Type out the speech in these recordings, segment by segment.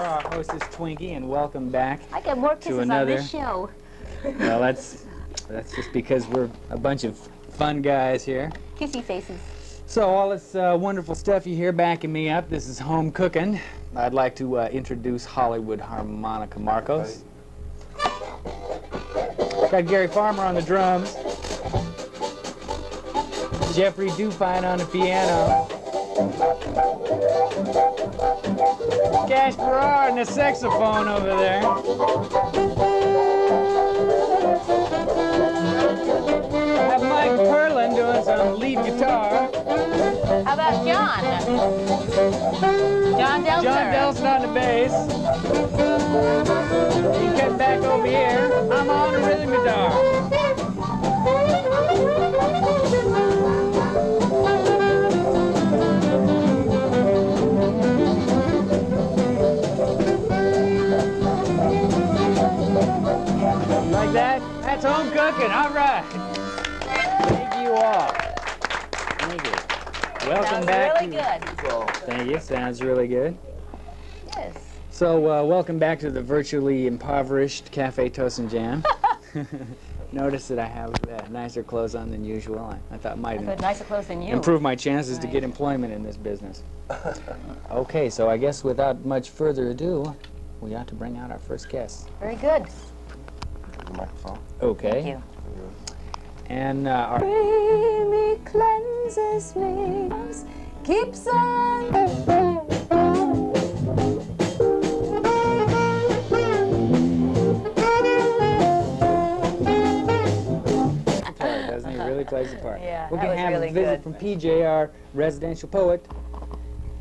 Moore, our hostess Twinkie, and welcome back. I get more To kisses on this show. Well, that's that's just because we're a bunch of fun guys here. Kissy faces. So all this uh, wonderful stuff you hear backing me up, this is home cooking. I'd like to uh, introduce Hollywood Harmonica Marcos. Got Gary Farmer on the drums. Jeffrey Dufine on the piano. Cash Farrar on the saxophone over there. Have Mike Perlin doing some lead guitar. How about John? John Delser. John Delson on the bass. You cut back over here. I'm on the rhythm guitar. Thank you. Welcome Sounds back. really good. Thank you. Sounds really good. Yes. So, uh, welcome back to the virtually impoverished Cafe Toast and Jam. Notice that I have uh, nicer clothes on than usual. I, I thought might I've got nicer clothes than you. improve my chances to get employment in this business. okay, so I guess without much further ado, we ought to bring out our first guest. Very good. The microphone. Okay. Thank you. And uh, our cleanses me, keeps on. he? Really plays the part. Yeah, We're that gonna have really a visit good. from PJ, our residential poet,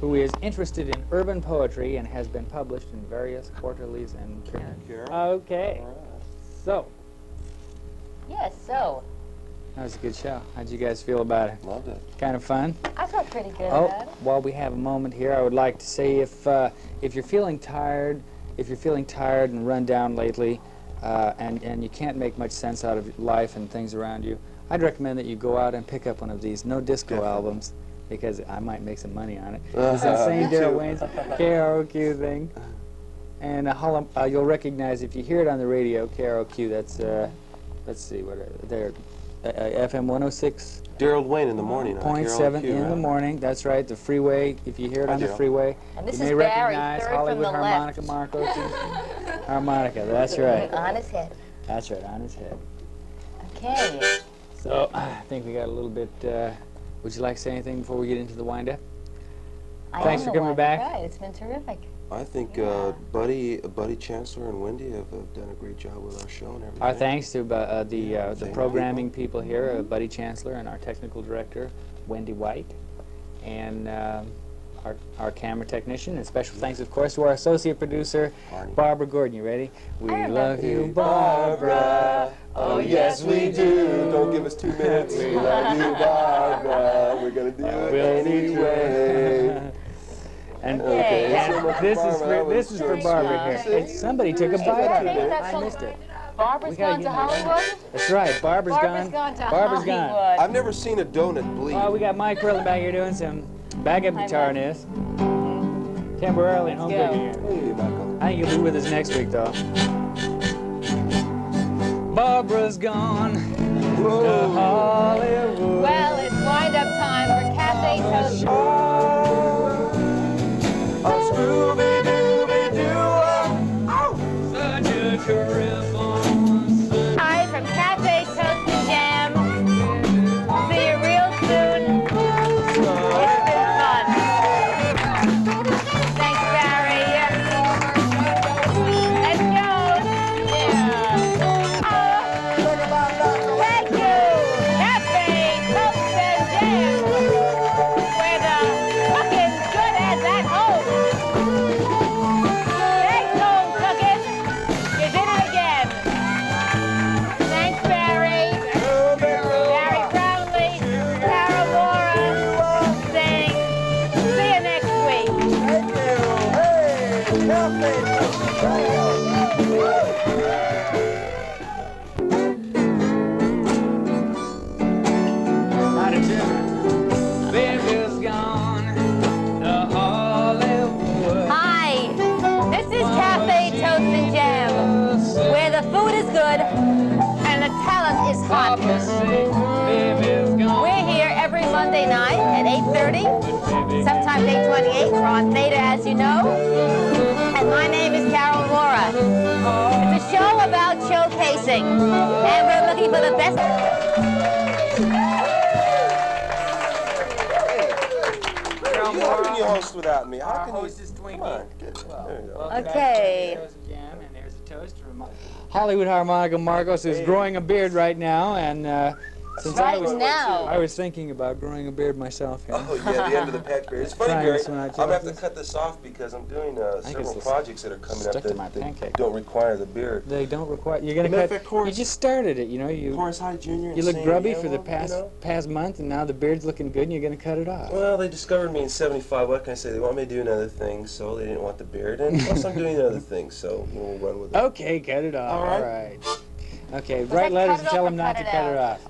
who is interested in urban poetry and has been published in various quarterlies and. Carol? Okay. So, Yes, so that was a good show. How'd you guys feel about it? Loved it. Kind of fun? I felt pretty good Oh, about while we have a moment here, I would like to say if uh, if you're feeling tired, if you're feeling tired and run down lately, uh, and and you can't make much sense out of life and things around you, I'd recommend that you go out and pick up one of these no disco Definitely. albums because I might make some money on it. It's that same Me Daryl too. Wayne's KROQ thing. And uh, Holland, uh, you'll recognize if you hear it on the radio, KROQ. That's uh, let's see what are- they're uh, uh, FM 106. Daryl Wayne in the morning. on seven Q, in the morning. That's right. The freeway. If you hear it on the freeway, And this you is may Barry, recognize third Hollywood harmonica left. Marcos. harmonica. That's right. On his head. That's right. On his head. Okay. So I think we got a little bit. Uh, would you like to say anything before we get into the wind-up? I Thanks for coming back. Right, it's been terrific. I think uh, Buddy, Buddy Chancellor and Wendy have, have done a great job with our show and everything. Our thanks to uh, uh, the uh, the programming people here, uh, Buddy Chancellor, and our technical director, Wendy White, and um our our camera technician. And special thanks, of course, to our associate producer, Barney. Barbara Gordon. You ready? We remember. love you, Barbara. Oh, yes, we do. Don't give us two minutes. We love you, Barbara. We're going to do it We'll anyway. And Okay. and So much this is for that this is for. Barbara here. Hey, somebody took a bite out of it. I missed it. Barbara's We gotta gone to. Hollywood? That's right. Barbara's, Barbara's gone. gone to Barbara's gone. I've never seen a donut bleed. Well, we got Mike Perlin back here doing some backup Hi, guitar in Mike. this. Temporarily home go. cooking here. Hey, I think you'll be with us next week, though. Barbara's gone to Hollywood. Well, it's wind up time for Cafe Toast. Sometimes 828. We're on Theta, as you know. And my name is Carol Mora. It's a show about showcasing. And we're looking for the best. You, how can you host without me? How Our can you? is Twinkie. Come on, get, there you go. Okay. to Potatoes Jam, and there's a toast Hollywood Harmonica Marcos, is growing a beard right now, and uh, since I was now. I was thinking about growing a beard myself. Here. Oh yeah, the end of the pet beard. It's funny, Trying Barry. this one out, I'm gonna have to cut this off because I'm doing uh, several projects that are coming up stuck to that, my that don't require the beard. They don't require. You're gonna Matter cut. fact, Horace- you just started it. You know you. Horace High Jr. You look St. grubby for the past You know? past month, and now the beard's looking good, and you're gonna cut it off. Well, they discovered me in '75. What can I say? They want me to do another thing, so they didn't want the beard, and plus I'm doing other things, so we'll run with it. Okay, cut it off. All right. right. Okay, write letters and tell them not to cut it off.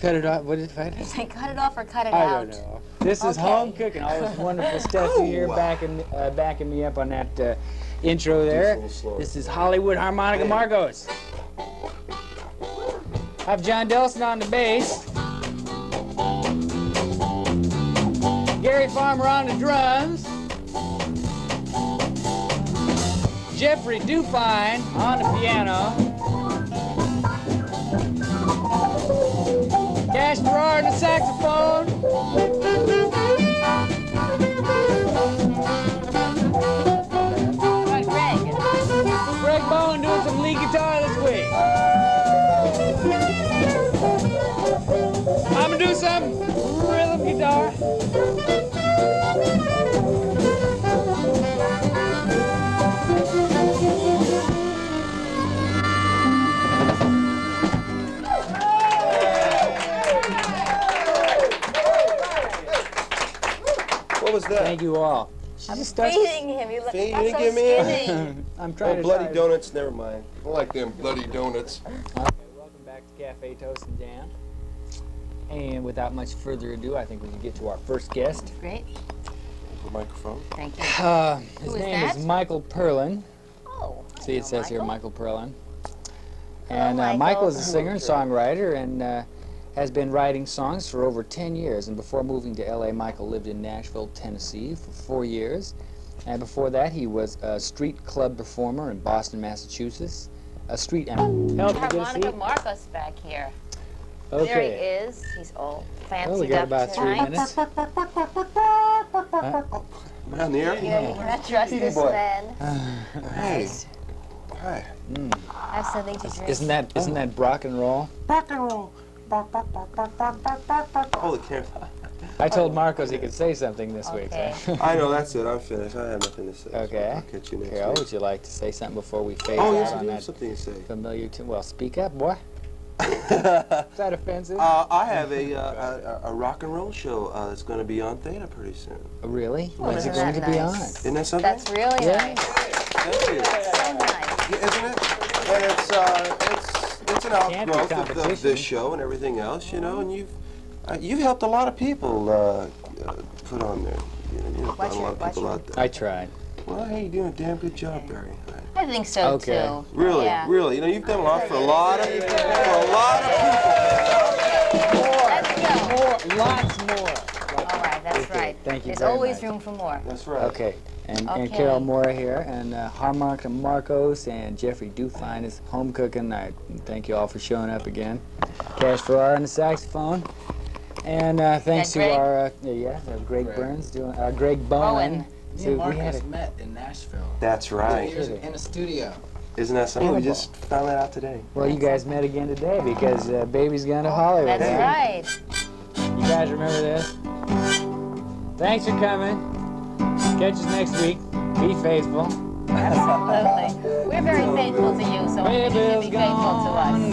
Cut it off. What did I? Say cut it off or cut it I out. don't know. This is Okay. home cooking. All this wonderful stuff you hear Oh. backing uh, backing me up on that uh, intro there. This is Hollywood Harmonica Marcos. I have John Delson on the bass. Gary Farmer on the drums. Jeffrey Dufine on the piano. Cash Gerard on the saxophone. Right, Greg. Greg Bowen doing some lead guitar this week. I'm gonna do some rhythm guitar. Was that? Thank you all. She just starts. Feeding him. You look Feed- you that's so give me any? skinny. I'm trying Oh, to bloody start- donuts. Never mind. I like them bloody donuts. Okay, welcome back to Cafe Toast and Jam. And without much further ado, I think we can get to our first guest. Great. The microphone. Thank you. Uh, his Who is name that? is Michael Perlin. Oh. I See, it know says here Michael. Michael Perlin. And uh, Michael. Michael is a singer and songwriter and uh, has been writing songs for over 10 years. And before moving to LA, Michael lived in Nashville, Tennessee for four years. And before that, he was a street club performer in Boston, Massachusetts. A street and help me get a Harmonica seat. Marcos back here. Okay. There he is. He's all fancy Well, we got up about three tonight. minutes. Am I on the air? You know, you cannot trust this boy. man. Hey. Hi. Hmm. Have something to drink. Isn't that isn't that oh. rock and roll? Rock and roll. Oh, the camera. I told Marcos he could say something this week. So. I know, that's it. I'm finished. I have nothing to say. so Okay. I'll catch you next Carol, week. would you like to say something before we fade Oh, out yes, on do have that something to say. familiar tune? Well, speak up, boy. Is that offensive? Uh, I have a, uh, a, a rock and roll show uh, that's going to be on Theta pretty soon. really? When's it isn't going to that be nice? Isn't that something? That's really Yeah. nice. Thank you. So nice. Yeah, Isn't it? And it's, uh, it's, it's an outgrowth of, of this show and everything else, you know, and you've, uh, you've helped a lot of people uh, uh, put on there. You know, you've Watch got a lot of people out there. I tried. Well, hey, you're doing a damn good job, Barry. I think so Okay. too. Really, Yeah. really. You know, you've done a lot for a lot of, for a lot of people. Let's. More, lots more. All right, that's right. Thank you There's very always much. room for more. That's right. Okay. And, and Carol Mora here, and uh, Harmonica Marcos, and Jeffrey Dufine is home cooking. I thank you all for showing up again. Cash Farrar on the saxophone. And uh, thanks And to our, uh, yeah, uh, Greg, Greg. Burns, doing, uh, Greg Bowen. Bowen. Me So and we had Marcos a, met in Nashville. That's right. Years in a studio. Isn't that something? We just found that out today. well, you guys met again today because uh, Baby's gone to Hollywood. That's right. You guys remember this? Thanks for coming. Catch us next week. Be faithful. Absolutely. We're very faithful to you, so I think you should be faithful to us.